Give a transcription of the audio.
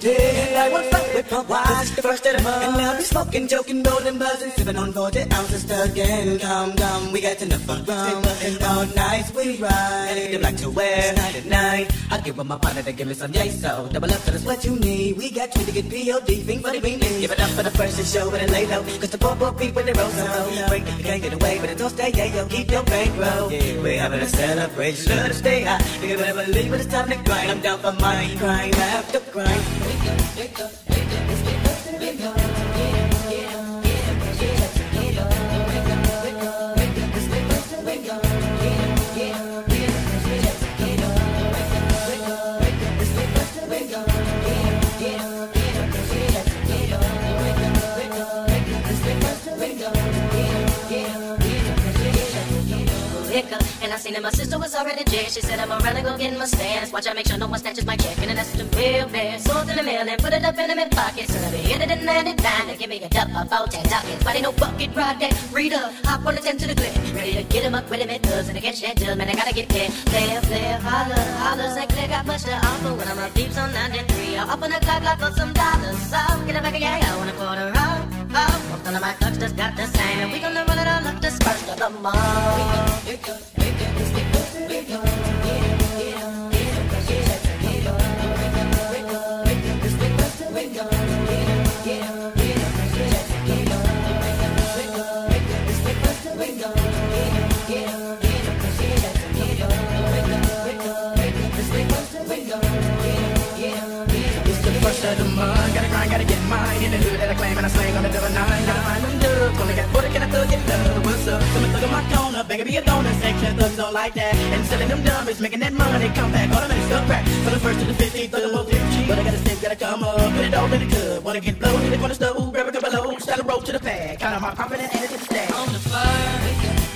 day. I won't fuck with my wife. the first of the month. And I'll be smoking, joking, rolling, buzzing, sipping on 40 ounces again. Come, come, we got enough fun. Rum. All night we ride. They like to wear night at night. I give up my partner to give me some yay so. Double up, so that's what you need. We got to get POD, think for the beanie. Give it up for the first show, but it lay low. Cause the poor, poor people, they roll so. low. Break it, you can't get away, but it don't stay, yeah, yo. Keep your bankroll. Yeah, we're having a celebration. Let us stay high. You better believe it, it's time to grind. I'm down for my crime after to Wake up, wake up, it's be gone. Uh, and I seen that my sister was already dead. She said, I'm going to go get my stance. Watch I make sure no one snatches my check. And that's the real bad. Sold to the mail and put it up in the pocket. So they hit it in 99 to give me a duck about 10 dollars. But ain't no bucket ride that. Read up, hop on the 10 to the glen. Ready to get him up with him at does. And to catch that dub, man, I gotta get there. Flare, flare, holler, holler. Say, clear, got much to offer when I'm up deep on 93. I'll up on the clock, clock for some dollars. So get it back again. I want a quarter off. And I slang on the double nine. Gotta find them dubs. Only got 40, can I thug it love? What's up? Someone thug in my corner, begging me a donor. Section thugs don't like that. And selling them dummies, making that money come back. Automatic stuff crack. For the first to the 15th, thug both cheap. But I gotta step, gotta come up. Put it all in the club. Wanna get blown, hit it on the stove. Grab a couple low. Style a rope to the pad. Count on my profit and it to the stack. On the fire.